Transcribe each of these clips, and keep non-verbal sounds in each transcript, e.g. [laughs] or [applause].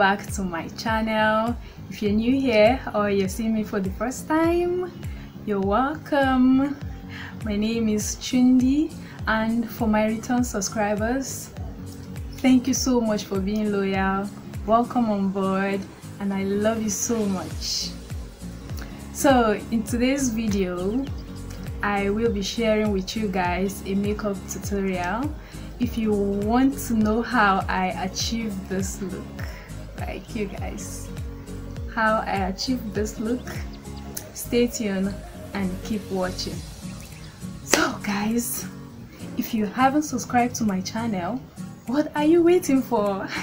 back to my channel. If you're new here or you're seeing me for the first time you're welcome. My name is Chundi and for my return subscribers thank you so much for being loyal. Welcome on board and I love you so much. So in today's video I will be sharing with you guys a makeup tutorial if you want to know how I achieved this look like you guys. How I achieved this look? Stay tuned and keep watching. So guys if you haven't subscribed to my channel what are you waiting for? [laughs]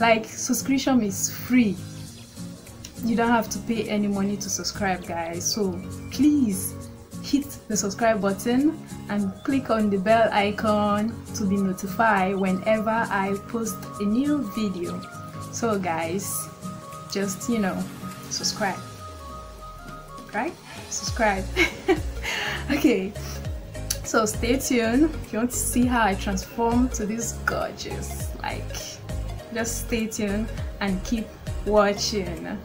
Like subscription is free. You don't have to pay any money to subscribe guys. So please hit the subscribe button and click on the bell icon to be notified whenever I post a new video so guys just you know subscribe. Right? Subscribe. [laughs] Okay. So stay tuned. If you want to see how I transform to this gorgeous like just stay tuned and keep watching.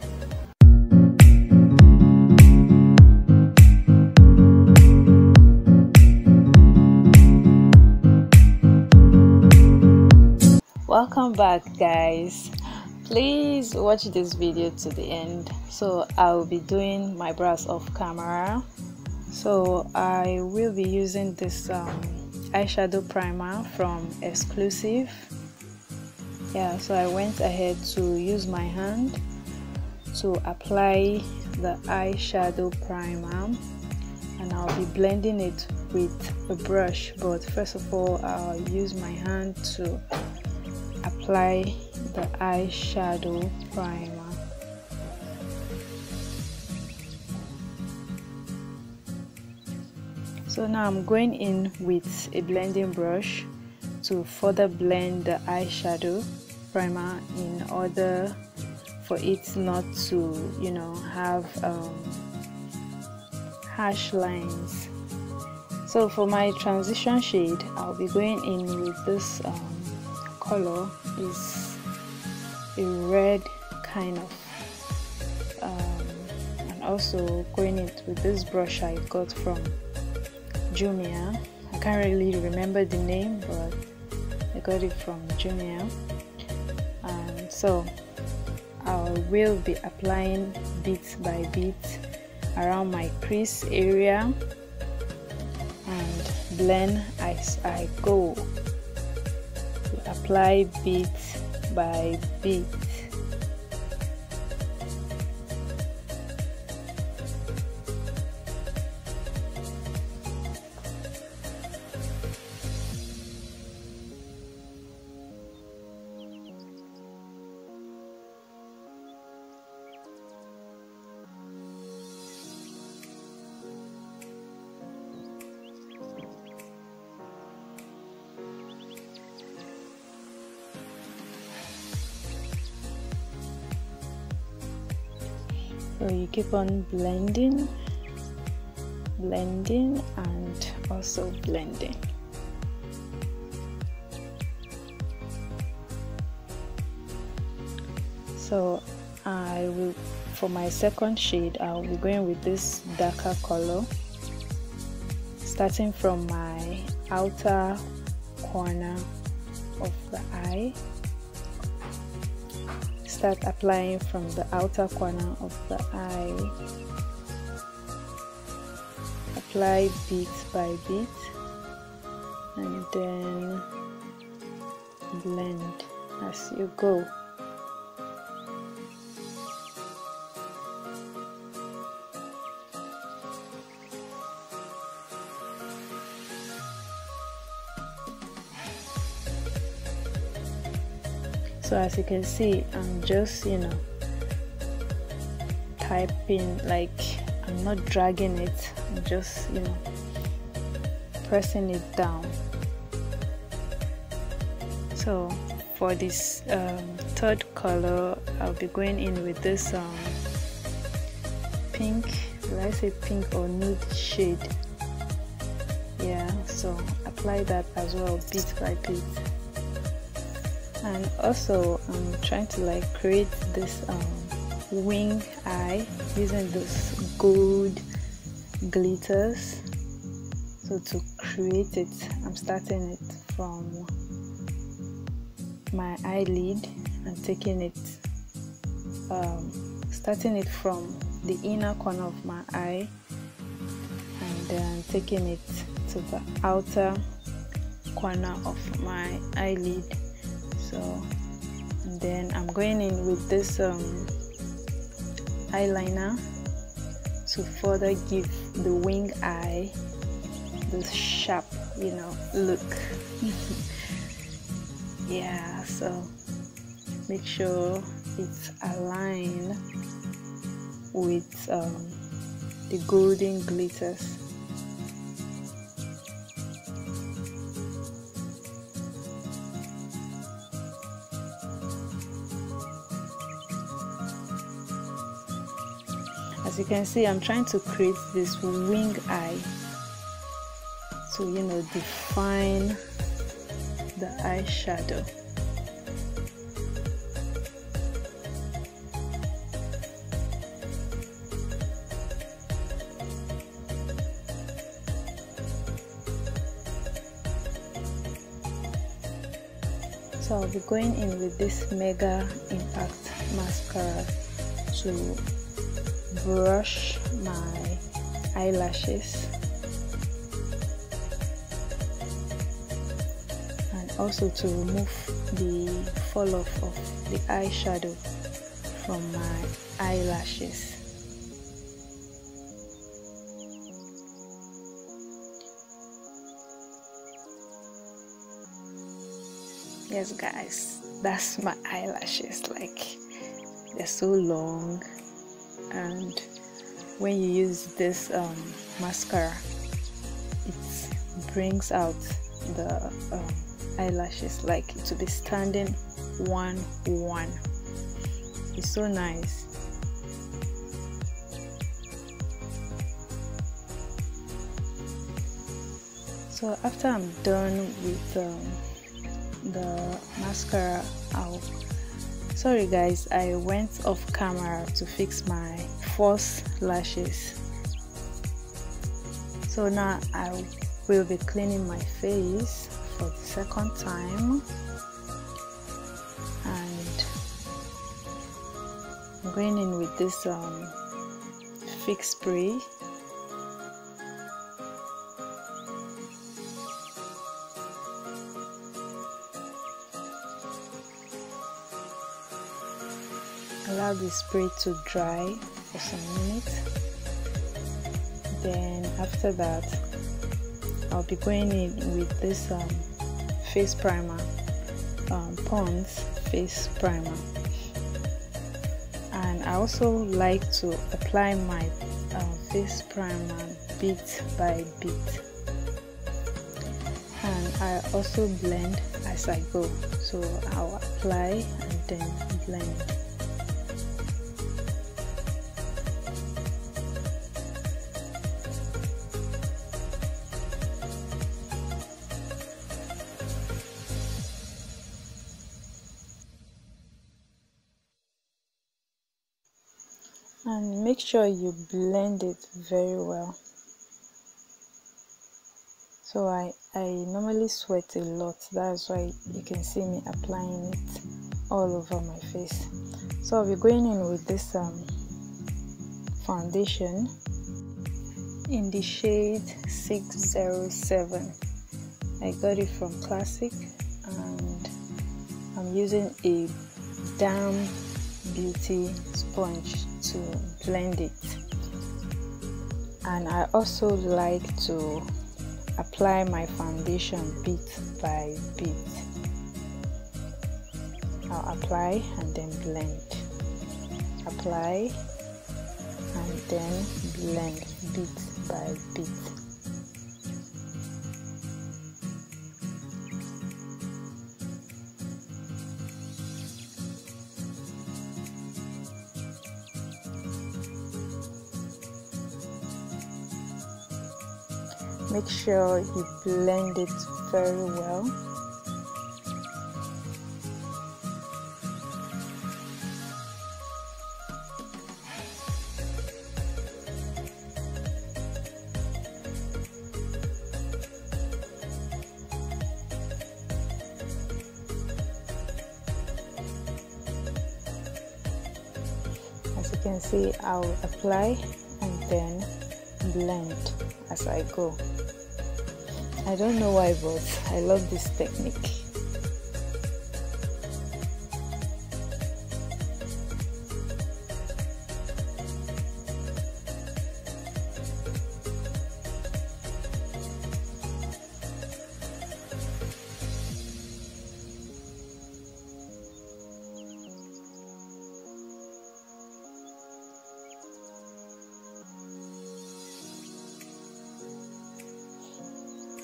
Welcome back guys please watch this video to the end. So i'll be doing my brows off camera. So i will be using this um, eyeshadow primer from exclusive. Yeah so i went ahead to use my hand to apply the eyeshadow primer and I'll be blending it with a brush. But first of all I'll use my hand to apply the eyeshadow primer. So now I'm going in with a blending brush to further blend the eyeshadow primer in order for it not to you know have um, harsh lines. So for my transition shade I'll be going in with this um, color is a red kind of um, and also going it with this brush I got from Jumia. I can't really remember the name but I got it from Jumia. And so I will be applying bit by bit around my crease area and blend as I go. Apply bit by bit so you keep on blending blending and also blending. So I will for my second shade I'll be going with this darker color starting from my outer corner of the eye start applying from the outer corner of the eye. Apply bit by bit and then blend as you go as you can see I'm just you know typing like I'm not dragging it. I'm just you know pressing it down. So for this um, third color I'll be going in with this um, pink. I say pink or nude shade? Yeah so apply that as well bit by bit and also I'm trying to like create this um, wing eye using this gold glitters. So to create it I'm starting it from my eyelid and taking it um, starting it from the inner corner of my eye and then taking it to the outer corner of my eyelid so then I'm going in with this um, eyeliner to further give the wing eye this sharp you know look. [laughs] Yeah so make sure it's aligned with um, the golden glitters you can see I'm trying to create this wing eye to you know define the eyeshadow. So I'll be going in with this mega impact mascara to brush my eyelashes. And also to remove the fall off of the eyeshadow from my eyelashes. Yes guys that's my eyelashes. Like they're so long and when you use this um, mascara it brings out the um, eyelashes. Like to be standing one one. It's so nice. So after I'm done with um, the mascara I'll sorry guys. I went off camera to fix my false lashes. So now I will be cleaning my face for the second time. And I'm going in with this um, fix spray allow the spray to dry for some minutes. Then after that I'll be going in with this um, face primer um, Pond's face primer. And I also like to apply my um, face primer bit by bit. And I also blend as I go. So I'll apply and then blend sure you blend it very well. So I, I normally sweat a lot. That's why you can see me applying it all over my face. So I'll be going in with this um, foundation in the shade 607 I got it from classic and I'm using a damn beauty sponge to blend it. And I also like to apply my foundation bit by bit. I'll apply and then blend. Apply and then blend bit by bit make sure you blend it very well. As you can see I'll apply and then blend as I go. I don't know why but I love this technique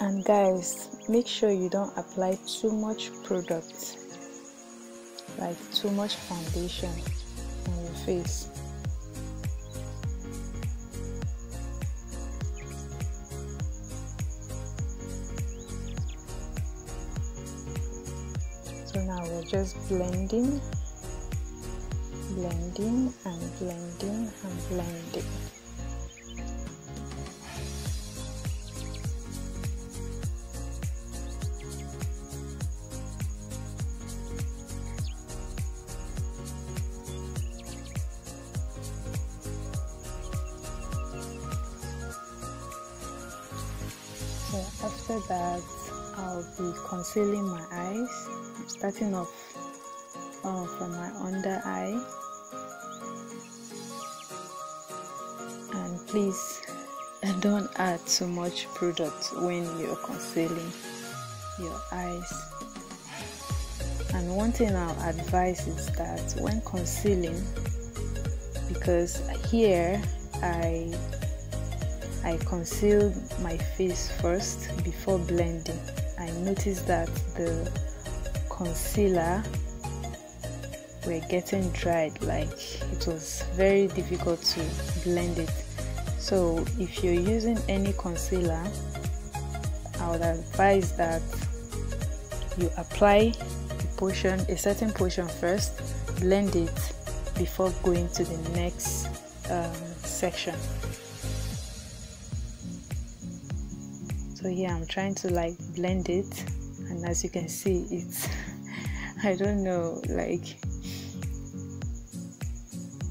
and guys make sure you don't apply too much product like too much foundation on your face. So now we're just blending blending and blending and blending so after that I'll be concealing my eyes. I'm starting off uh, from my under eye. And please [laughs] don't add too much product when you're concealing your eyes. And one thing I'll advise is that when concealing because here I I concealed my face first before blending. I noticed that the concealer were getting dried like it was very difficult to blend it so if you're using any concealer I would advise that you apply a portion a certain portion first blend it before going to the next um, section so here I'm trying to like blend it. And as you can see it's [laughs] I don't know like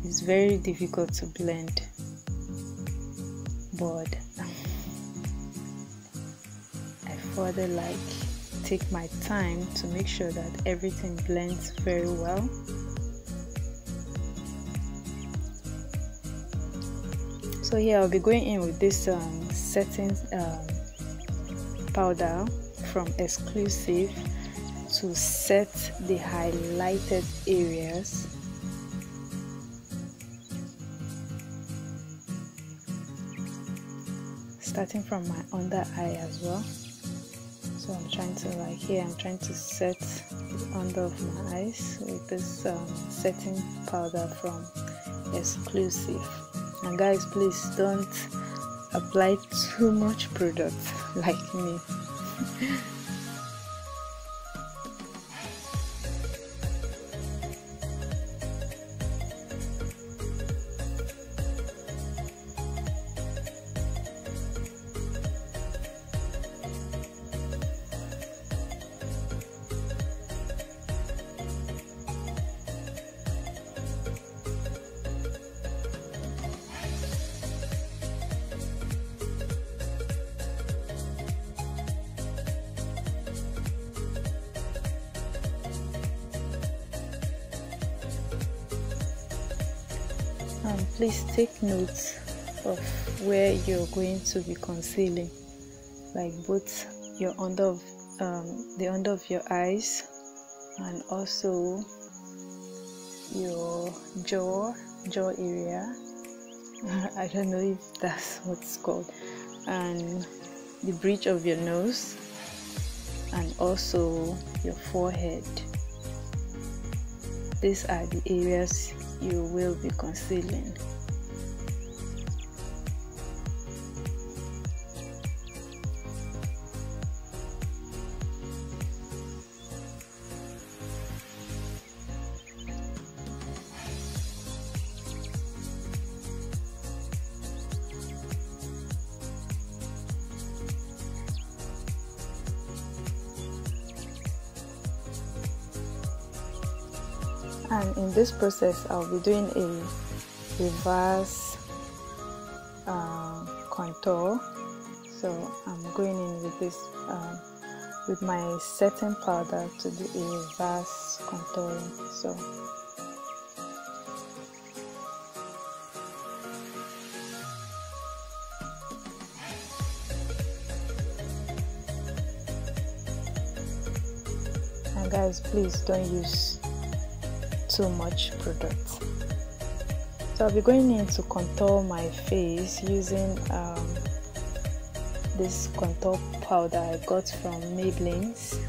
it's very difficult to blend. But I further like take my time to make sure that everything blends very well. So here I'll be going in with this um, setting um, powder from exclusive to set the highlighted areas. Starting from my under eye as well. So I'm trying to like here I'm trying to set the under of my eyes with this um, setting powder from exclusive. And guys please don't apply too much product [laughs] like me take note of where you're going to be concealing like both your under of um, the under of your eyes and also your jaw jaw area. [laughs] I don't know if that's what's called. And the bridge of your nose and also your forehead. These are the areas you will be concealing. This process I'll be doing a reverse uh, contour. So I'm going in with this um, with my setting powder to do a reverse contouring. So and guys please don't use too much product so I'll be going in to contour my face using um, this contour powder I got from Maybelline's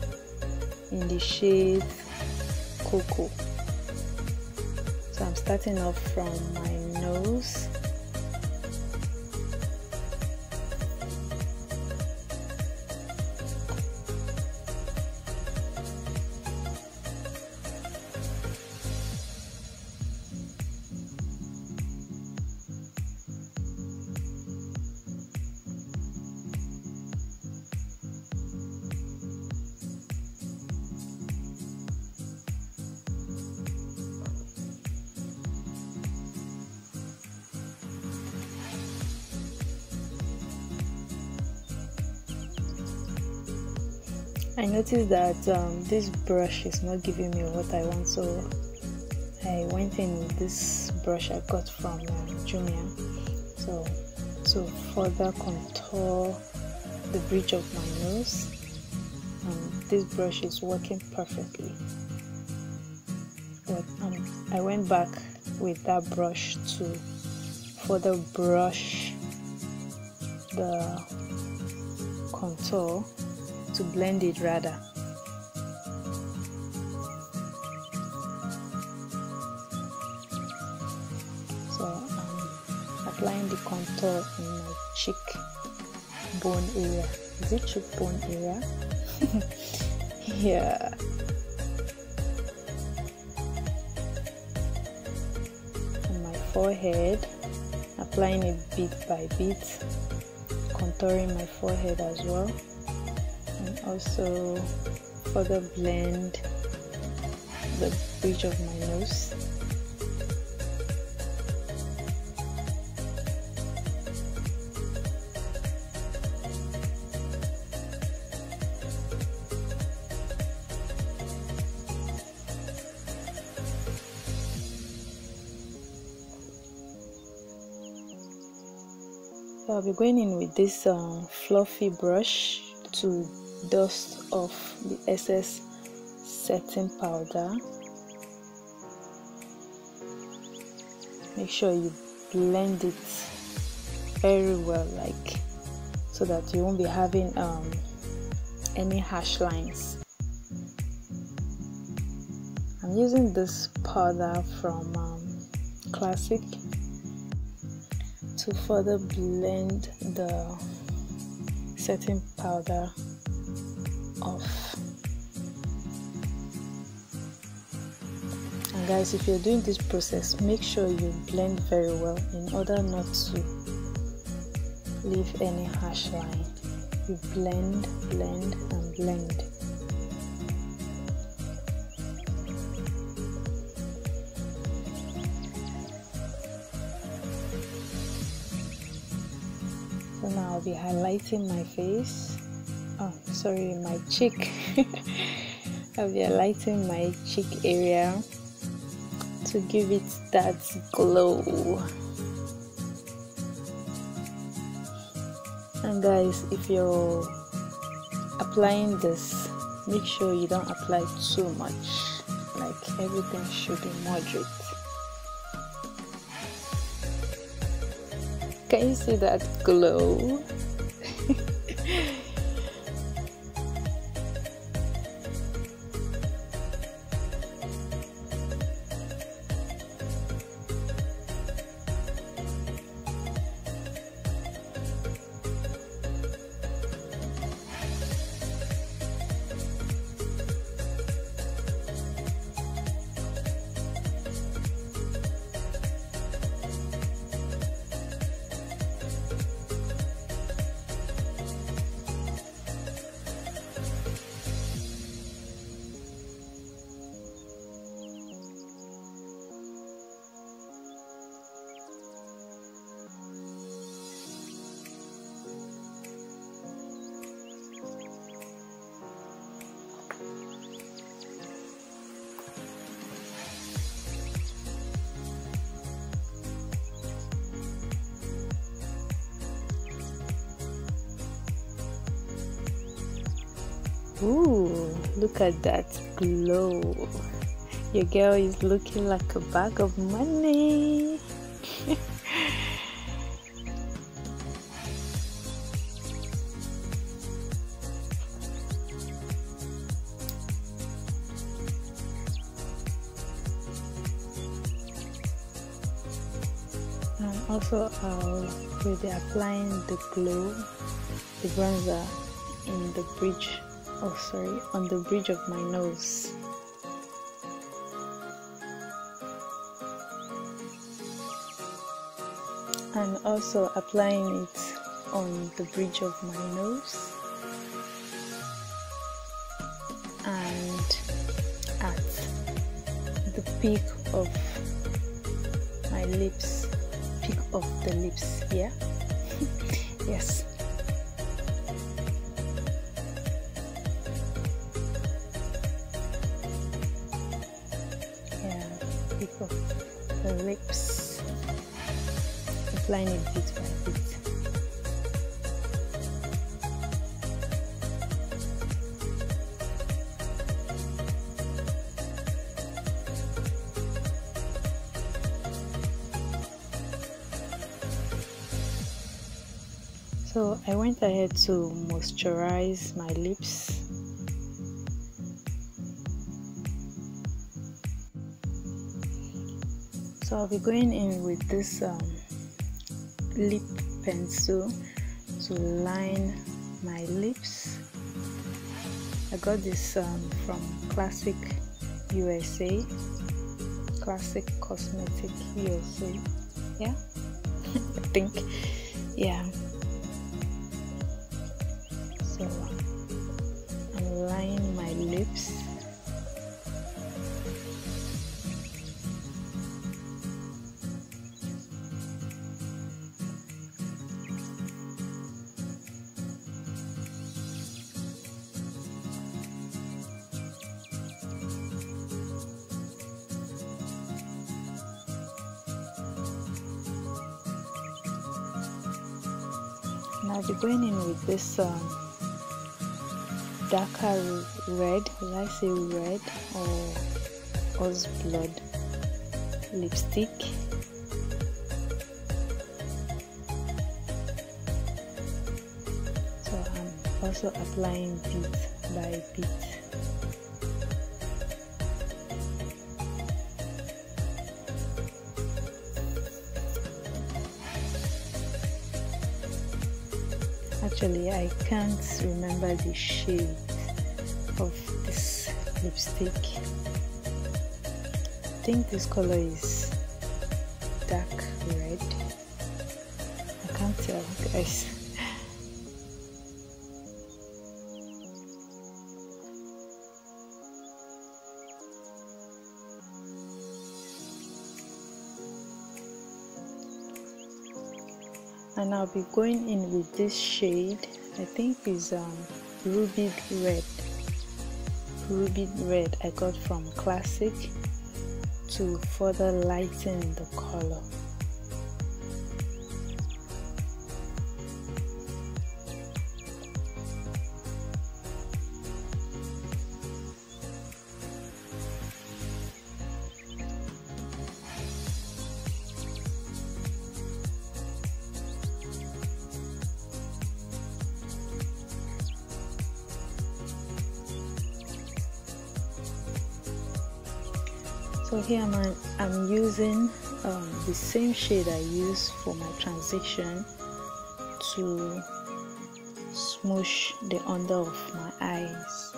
in the shade Cocoa. So I'm starting off from my nose I noticed that um, this brush is not giving me what I want so I went in with this brush I got from um, Jumia. So to further contour the bridge of my nose um, this brush is working perfectly. But um, I went back with that brush to further brush the contour to blend it rather. So I'm applying the contour in my cheek bone area. Is it cheek bone area? [laughs] yeah. On my forehead, applying it bit by bit, contouring my forehead as well also further blend the bridge of my nose. So I'll be going in with this um, fluffy brush to dust off the excess setting powder. Make sure you blend it very well like so that you won't be having um, any harsh lines. I'm using this powder from um, Classic to further blend the setting powder guys if you're doing this process make sure you blend very well in order not to leave any harsh line. You blend blend and blend. So now I'll be highlighting my face. Oh sorry my cheek. [laughs] I'll be highlighting my cheek area to give it that glow. And guys if you're applying this make sure you don't apply too much. Like everything should be moderate. Can you see that glow Ooh, look at that glow. Your girl is looking like a bag of money. and [laughs] um, also I will be applying the glow, the bronzer in the bridge, oh sorry, on the bridge of my nose. And also applying it on the bridge of my nose. And at the peak of my lips peak of the lips yeah? [laughs] Yes yeah peak the lips applying it bit by bit So I went ahead to moisturize my lips. So I'll be going in with this um, lip pencil to line my lips. I got this um, from Classic USA, Classic Cosmetic USA. Yeah, [laughs] I think. Yeah. So I'm lining my lips. Be going in with this um, darker red, will I say red or rose blood lipstick. So I'm also applying bit by bit. Actually, I can't remember the shade of this lipstick. I think this color is dark red. I can't tell, guys. And I'll be going in with this shade. I think is um, ruby red. Ruby red I got from classic to further lighten the color so here I'm, I'm using um, the same shade I used for my transition to smoosh the under of my eyes.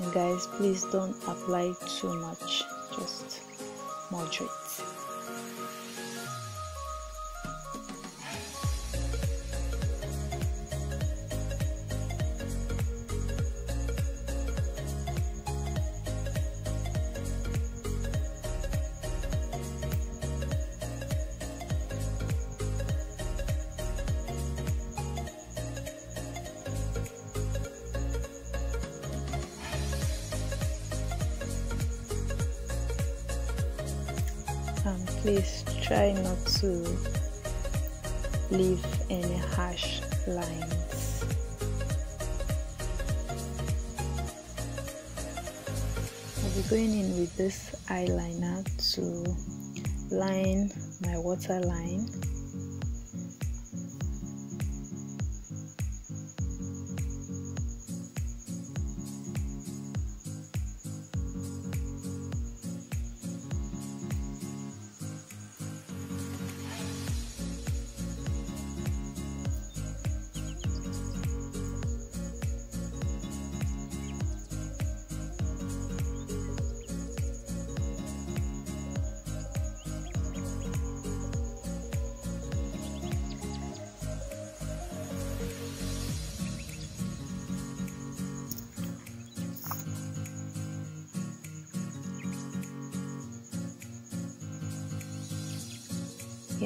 And guys please don't apply too much just moderate please try not to leave any harsh lines. I'll be going in with this eyeliner to line my waterline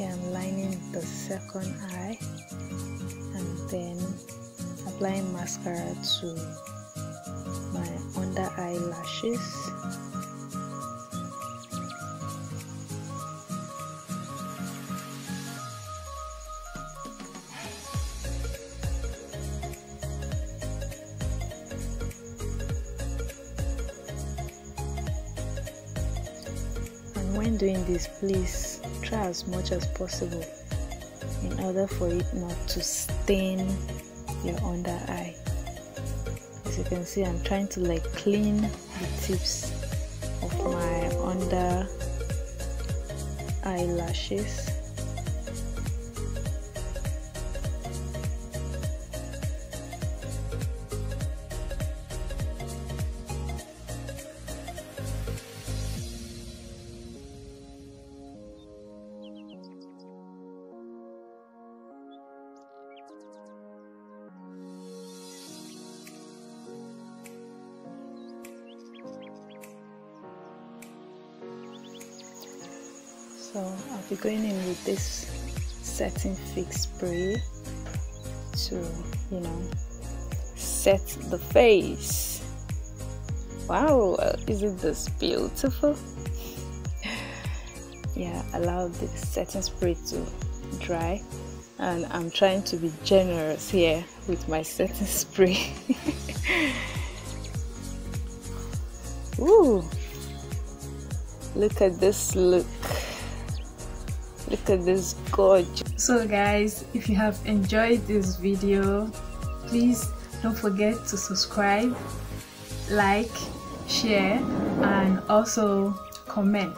here I'm lining the second eye and then applying mascara to my under eyelashes. And when doing this please as much as possible in order for it not to stain your under eye. As you can see I'm trying to like clean the tips of my under eyelashes be going in with this setting fix spray to you know set the face. Wow isn't this beautiful? [sighs] Yeah allow the setting spray to dry. And I'm trying to be generous here with my setting spray. [laughs] Ooh, look at this look look at this gorge so guys if you have enjoyed this video please don't forget to subscribe like share and also comment.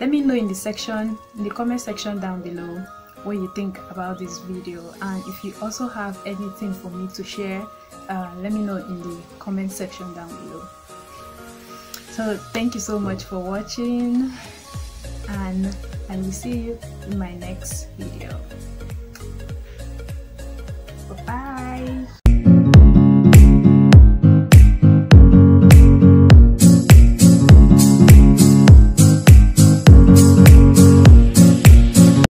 Let me know in the section in the comment section down below what you think about this video. And if you also have anything for me to share uh, let me know in the comment section down below. So thank you so much for watching and I will see you in my next video.